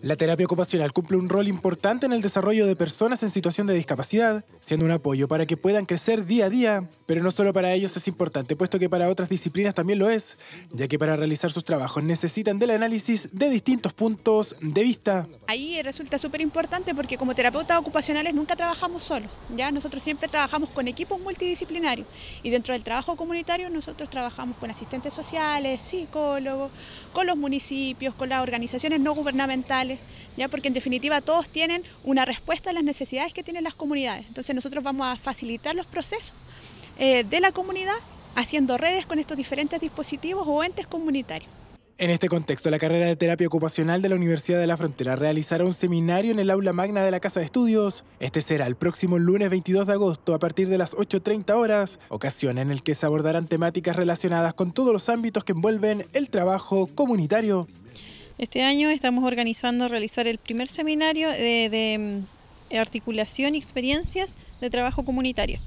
La terapia ocupacional cumple un rol importante en el desarrollo de personas en situación de discapacidad, siendo un apoyo para que puedan crecer día a día, pero no solo para ellos es importante, puesto que para otras disciplinas también lo es, ya que para realizar sus trabajos necesitan del análisis de distintos puntos de vista. Ahí resulta súper importante porque como terapeutas ocupacionales nunca trabajamos solos, ya nosotros siempre trabajamos con equipos multidisciplinarios y dentro del trabajo comunitario nosotros trabajamos con asistentes sociales, psicólogos, con los municipios, con las organizaciones no gubernamentales, ¿ya? porque en definitiva todos tienen una respuesta a las necesidades que tienen las comunidades. Entonces nosotros vamos a facilitar los procesos eh, de la comunidad haciendo redes con estos diferentes dispositivos o entes comunitarios. En este contexto, la carrera de terapia ocupacional de la Universidad de la Frontera realizará un seminario en el aula magna de la Casa de Estudios. Este será el próximo lunes 22 de agosto a partir de las 8.30 horas, ocasión en el que se abordarán temáticas relacionadas con todos los ámbitos que envuelven el trabajo comunitario. Este año estamos organizando realizar el primer seminario de, mm, articulación y experiencias de trabajo comunitario.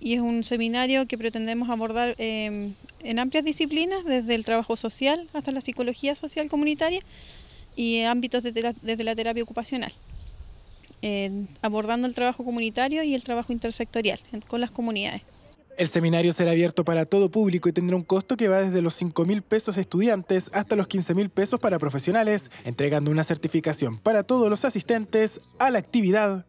Y es un seminario que pretendemos abordar em, en amplias disciplinas, desde el trabajo social hasta la psicología social comunitaria y ámbitos desde la, terapia ocupacional, abordando el trabajo comunitario y el trabajo intersectorial con las comunidades. El seminario será abierto para todo público y tendrá un costo que va desde los 5 mil pesos estudiantes hasta los 15 mil pesos para profesionales, entregando una certificación para todos los asistentes a la actividad.